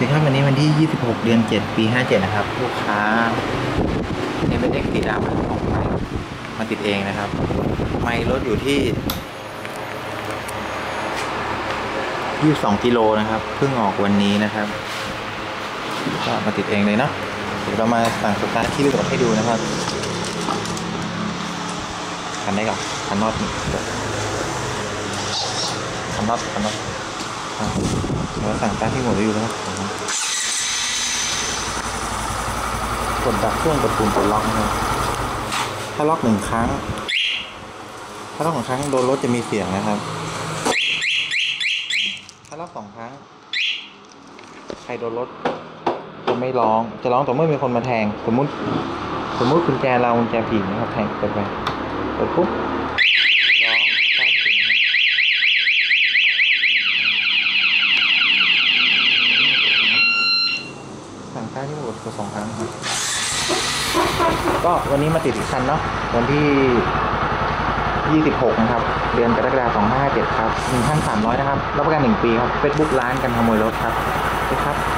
สวัสดีครับวันนี้วันที่ 26 เดือน 7 ปี 57 นะครับ ลูกค้าเนเมเด็กสีดำของไมค์มาติดเองนะครับ ไมค์รถอยู่ที่ 22 กิโลนะครับ เพิ่งออกวันนี้นะครับ ก็มาติดเองเลยเนาะเดี๋ยวเรามาสั่งสตาร์ทที่รถให้ดูนะครับคันได้ก่อนคันน็อตคันน็อตคันน็อต เดี๋ยวสั่งสตาร์ทที่หมดอยู่นะครับกดดับเครื่องกดปุ่มกดล็อกนะครับถ้าล็อกหนึ่งครั้ง ถ้าล็อกหนึ่งครั้งโดนรถจะมีเสียงนะครับ ถ้าล็อกสองครั้ง ใครโดนรถจะไม่ร้อง จะร้องต่อเมื่อมีคนมาแทง สมมุติ สมมุติกุญแจเรากุญแจผีนะครับแทงเปิดไปเปิดปุ๊บร้องร้องถึงนะครับ สั่งค่าที่หมดกดสองครั้งครับก็วันนี้มาติดอีกคันเนาะวันที่ 26 นะครับ เดือนกรกฎาคม2557 ครับ1,300 นะครับ รับประกัน 1 ปีครับ Facebook ร้านกันขโมยรถครับสวัสดีครับ